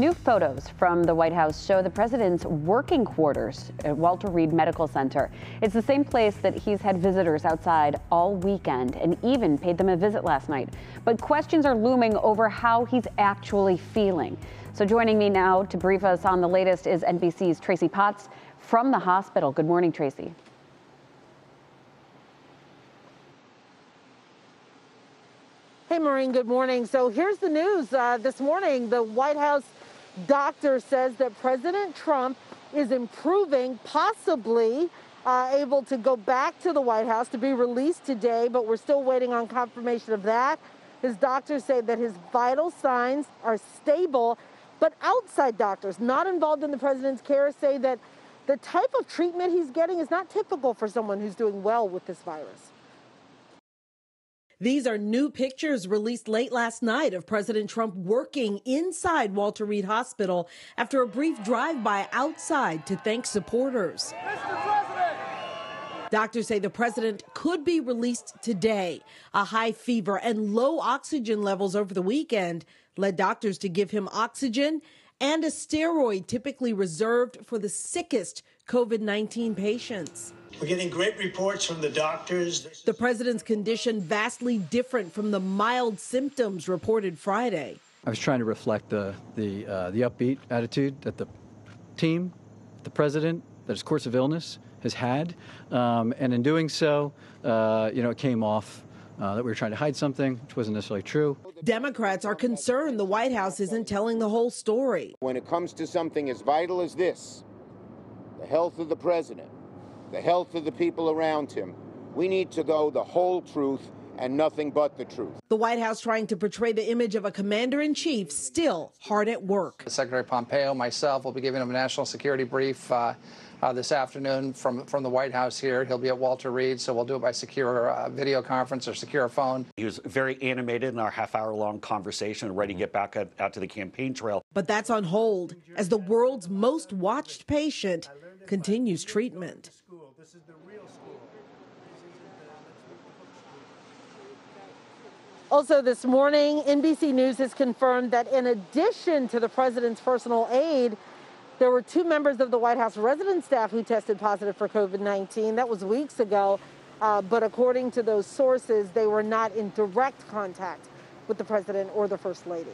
New photos from the White House show the president's working quarters at Walter Reed Medical Center. It's the same place that he's had visitors outside all weekend and even paid them a visit last night. But questions are looming over how he's actually feeling. So joining me now to brief us on the latest is NBC's Tracie Potts from the hospital. Good morning, Tracie. Hey, Maureen, good morning. So here's the news. Uh, this morning, the White House doctor says that President Trump is improving, possibly uh, able to go back to the White House to be released today, but we're still waiting on confirmation of that. His doctors say that his vital signs are stable, but outside doctors not involved in the president's care say that the type of treatment he's getting is not typical for someone who's doing well with this virus. These are new pictures released late last night of President Trump working inside Walter Reed Hospital after a brief drive by outside to thank supporters. Doctors say the president could be released today. A high fever and low oxygen levels over the weekend led doctors to give him oxygen and a steroid typically reserved for the sickest COVID 19 patients. We're getting great reports from the doctors. The president's condition vastly different from the mild symptoms reported Friday. I was trying to reflect the the uh, the upbeat attitude that the team, the president, that his course of illness has had, um, and in doing so, uh, you know, it came off. Uh, that we were trying to hide something, which wasn't necessarily true. Democrats are concerned the White House isn't telling the whole story. When it comes to something as vital as this, the health of the president, the health of the people around him. We need to go the whole truth and nothing but the truth. The White House trying to portray the image of a commander in chief still hard at work. Secretary Pompeo, myself, will be giving him a national security brief. Uh, uh, this afternoon from, from the White House here. He'll be at Walter Reed, so we'll do it by secure uh, video conference or secure phone. He was very animated in our half hour long conversation, ready to get back out, out to the campaign trail. But that's on hold as the world's most watched patient continues treatment. Also, this morning, NBC News has confirmed that in addition to the president's personal aide, there were two members of the White House resident staff who tested positive for COVID 19. That was weeks ago. Uh, but according to those sources, they were not in direct contact with the president or the first lady.